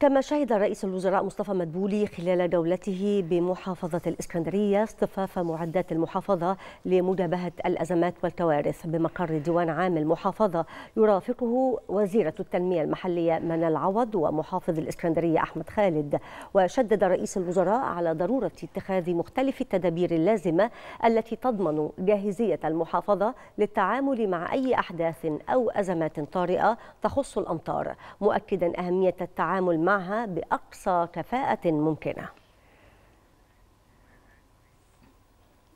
كما شهد رئيس الوزراء مصطفى مدبولي خلال جولته بمحافظة الإسكندرية اصطفاف معدات المحافظة لمجابهة الأزمات والكوارث. بمقر ديوان عام المحافظة يرافقه وزيرة التنمية المحلية منال عوض ومحافظ الإسكندرية أحمد خالد. وشدد رئيس الوزراء على ضرورة اتخاذ مختلف التدابير اللازمة التي تضمن جاهزية المحافظة للتعامل مع أي أحداث أو أزمات طارئة تخص الأمطار. مؤكدا أهمية التعامل معها بأقصى كفاءة ممكنة.